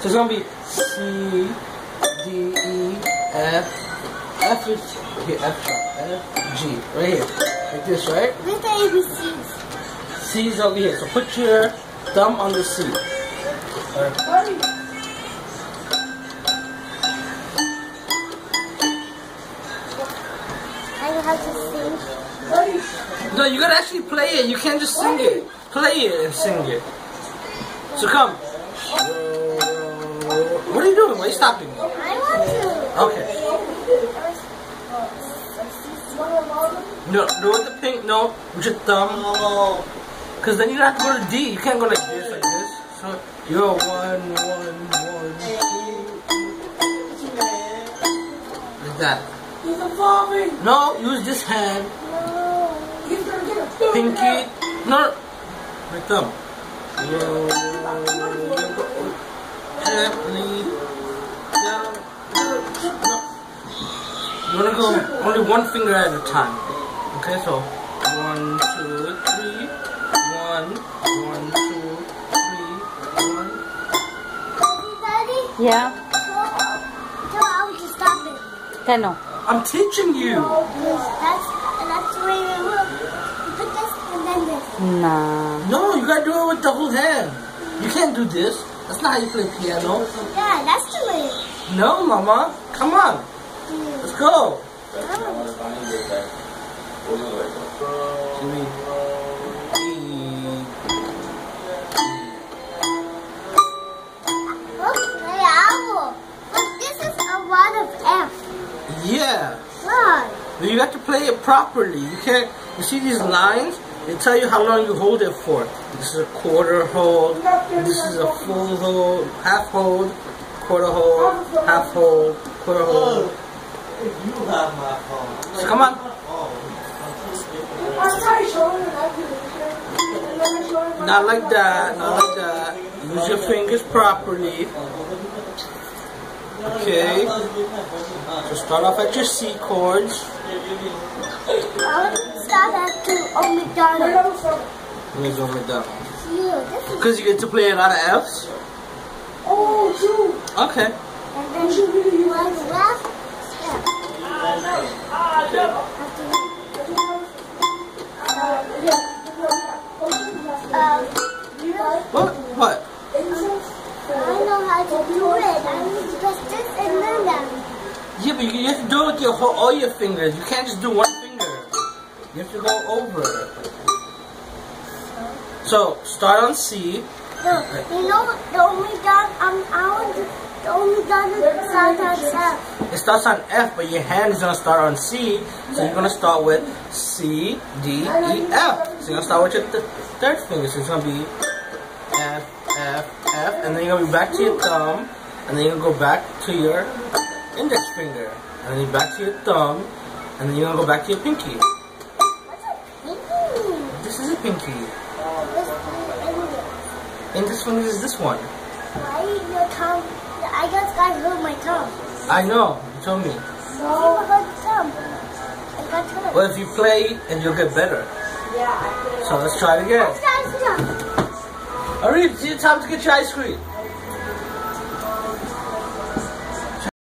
So it's gonna be C, D, E, F. F is here, F F, G, right here. Like this, right? Where's the ABCs? C's over here. So put your thumb on the C. Alright. I know how to sing. No, you gotta actually play it. You can't just sing it. Play it and sing it. So come. What are you doing? Why are you stopping? me? I want to. Okay. No, no with the pink. No, with your thumb. Cause then you have to go to D. You can't go like this, like this. So you're one, one, one, two, like that. He's evolving. No, use this hand. He's gonna get a thumb Pinky. No, my thumb. Down. You wanna go only one finger at a time. Okay, so one, two, three. One, one, two, three, one. Daddy, Yeah. so, so I was just stopping. Kano? I'm teaching you. That's, that's the way we will. Put this and then this. Nah. No, you gotta do it with the whole hand. You can't do this. That's not how you play piano. Yeah, that's the way. No, mama. Come on. Hmm. Let's go. Look, the owl. Look, this is a lot of F. Yeah. Why? You have to play it properly. You can't. You see these lines? They tell you how long you hold it for. This is a quarter hold. This is a full hold, half hold, quarter hold, half hold, quarter hold. You have my phone. So come on. Not like that. Not like that. Use your fingers properly. Okay. So start off at your C chords. McDonald's. This is. Because you get to play a lot of F's. Oh, shoot. Okay. And then What? What? I know how to do it. I need to press this and that. Yeah, but you, you have to do it with your whole, all your fingers. You can't just do one finger. You have to go over. it. So start on C. No, you know the only done um I want to, the only done is start on F. It starts on F, but your hand is gonna start on C. So you're gonna start with C, D, E, F. So you're gonna start with your th third finger. So it's gonna be F, F, F, and then you're gonna be back to your thumb, and then you're gonna go back to your index finger, and then you're back to your thumb, and then you're gonna go back to your pinky. What's a pinky? This is a pinky. And this one is this one. Why your tongue? I just got hurt my tongue. I know. You told me. No. I got tongue. I got hurt. Well, if you play, and you'll get better. Yeah, So let's try it again. Alright, it's your time to get your ice cream.